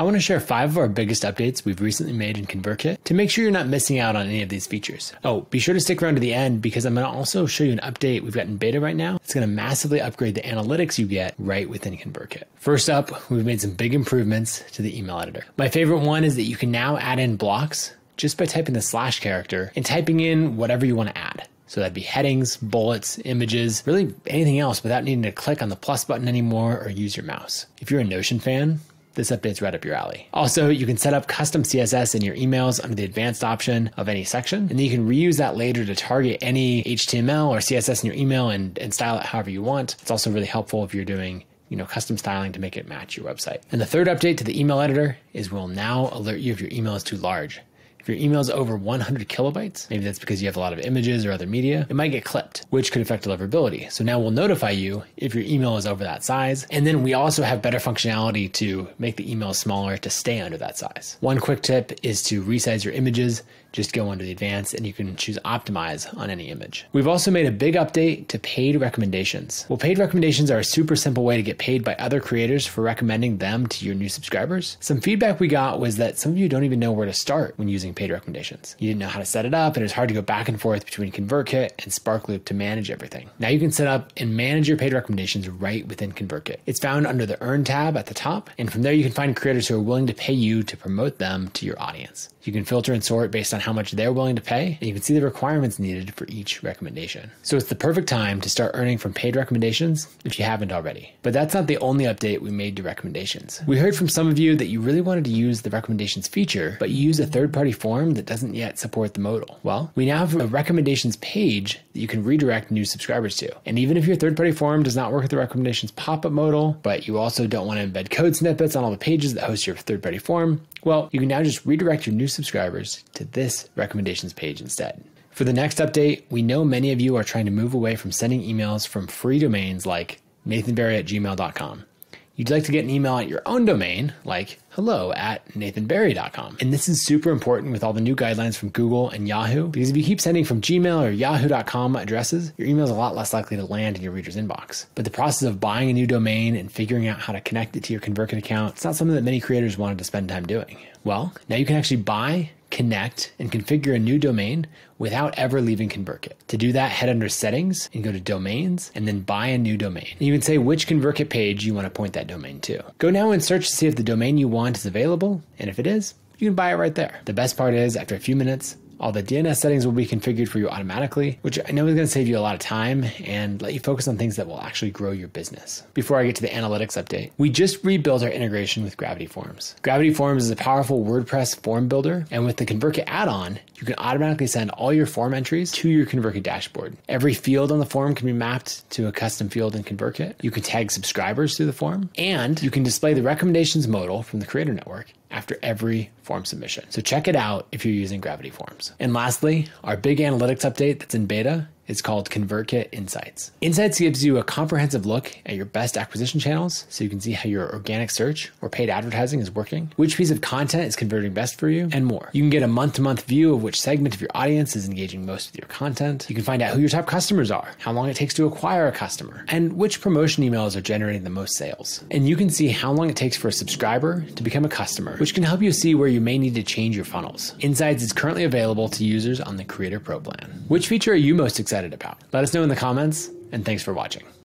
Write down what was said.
I want to share five of our biggest updates we've recently made in ConvertKit to make sure you're not missing out on any of these features. Oh, be sure to stick around to the end because I'm going to also show you an update we've got in beta right now. It's going to massively upgrade the analytics you get right within ConvertKit. First up, we've made some big improvements to the email editor. My favorite one is that you can now add in blocks just by typing the slash character and typing in whatever you want to add. So that'd be headings, bullets, images, really anything else without needing to click on the plus button anymore or use your mouse. If you're a Notion fan, this update's right up your alley. Also, you can set up custom CSS in your emails under the advanced option of any section, and then you can reuse that later to target any HTML or CSS in your email and, and style it however you want. It's also really helpful if you're doing you know, custom styling to make it match your website. And the third update to the email editor is we'll now alert you if your email is too large. If your email is over 100 kilobytes, maybe that's because you have a lot of images or other media, it might get clipped, which could affect deliverability. So now we'll notify you if your email is over that size. And then we also have better functionality to make the email smaller to stay under that size. One quick tip is to resize your images just go under the advanced and you can choose optimize on any image. We've also made a big update to paid recommendations. Well, paid recommendations are a super simple way to get paid by other creators for recommending them to your new subscribers. Some feedback we got was that some of you don't even know where to start when using paid recommendations. You didn't know how to set it up and it's hard to go back and forth between ConvertKit and SparkLoop to manage everything. Now you can set up and manage your paid recommendations right within ConvertKit. It's found under the Earn tab at the top, and from there you can find creators who are willing to pay you to promote them to your audience. You can filter and sort based on how much they're willing to pay, and you can see the requirements needed for each recommendation. So it's the perfect time to start earning from paid recommendations if you haven't already. But that's not the only update we made to recommendations. We heard from some of you that you really wanted to use the recommendations feature, but you use a third party form that doesn't yet support the modal. Well, we now have a recommendations page that you can redirect new subscribers to. And even if your third party form does not work with the recommendations pop up modal, but you also don't want to embed code snippets on all the pages that host your third party form, well, you can now just redirect your new subscribers to this recommendations page instead. For the next update, we know many of you are trying to move away from sending emails from free domains like nathanbarry at gmail.com you'd like to get an email at your own domain, like hello at nathanbarry.com. And this is super important with all the new guidelines from Google and Yahoo, because if you keep sending from Gmail or yahoo.com addresses, your email is a lot less likely to land in your reader's inbox. But the process of buying a new domain and figuring out how to connect it to your ConvertKit account, it's not something that many creators wanted to spend time doing. Well, now you can actually buy connect, and configure a new domain without ever leaving ConvertKit. To do that, head under settings and go to domains and then buy a new domain. And you can say which ConvertKit page you want to point that domain to. Go now and search to see if the domain you want is available, and if it is, you can buy it right there. The best part is, after a few minutes, all the DNS settings will be configured for you automatically, which I know is going to save you a lot of time and let you focus on things that will actually grow your business. Before I get to the analytics update, we just rebuilt our integration with Gravity Forms. Gravity Forms is a powerful WordPress form builder, and with the ConvertKit add-on, you can automatically send all your form entries to your ConvertKit dashboard. Every field on the form can be mapped to a custom field in ConvertKit. You can tag subscribers through the form, and you can display the recommendations modal from the Creator Network after every form submission. So check it out if you're using Gravity Forms. And lastly, our big analytics update that's in beta it's called ConvertKit Insights. Insights gives you a comprehensive look at your best acquisition channels so you can see how your organic search or paid advertising is working, which piece of content is converting best for you, and more. You can get a month to month view of which segment of your audience is engaging most with your content. You can find out who your top customers are, how long it takes to acquire a customer, and which promotion emails are generating the most sales. And you can see how long it takes for a subscriber to become a customer, which can help you see where you may need to change your funnels. Insights is currently available to users on the Creator Pro plan. Which feature are you most excited about? Let us know in the comments, and thanks for watching.